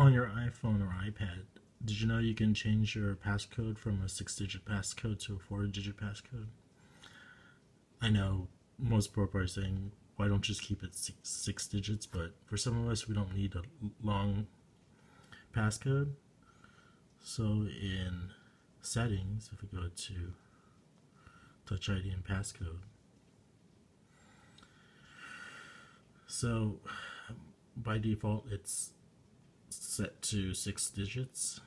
on your iPhone or iPad, did you know you can change your passcode from a six digit passcode to a four digit passcode? I know most people are saying, why don't you just keep it six, six digits? But for some of us, we don't need a long passcode. So in settings, if we go to Touch ID and passcode, so by default it's set to six digits.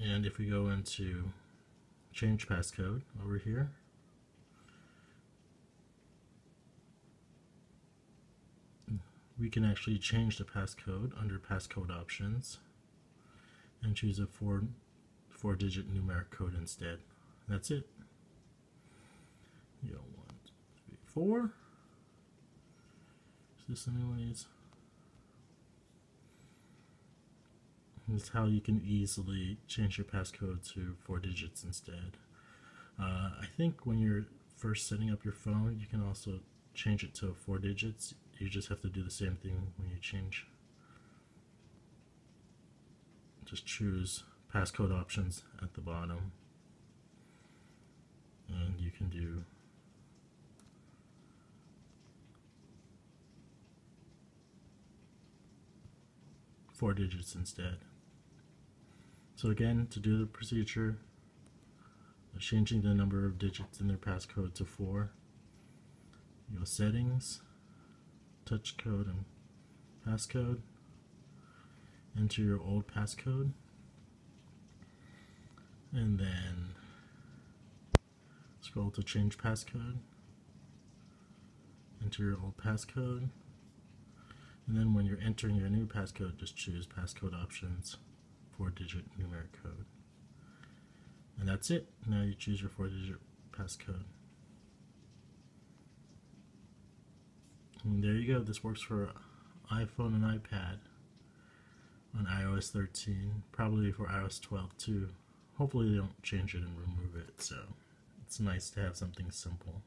And if we go into change passcode over here. We can actually change the passcode under passcode options and choose a four four digit numeric code instead. That's it. You go one two three four. Is this anyways is how you can easily change your passcode to four digits instead. Uh, I think when you're first setting up your phone, you can also change it to four digits. You just have to do the same thing when you change. Just choose passcode options at the bottom. And you can do four digits instead. So again, to do the procedure, uh, changing the number of digits in their passcode to 4, you go settings, touch code and passcode, enter your old passcode, and then scroll to change passcode, enter your old passcode, and then when you're entering your new passcode, just choose passcode options four digit numeric code. And that's it. Now you choose your four digit passcode. And there you go. This works for iPhone and iPad on iOS 13, probably for iOS 12 too. Hopefully they don't change it and remove it, so it's nice to have something simple.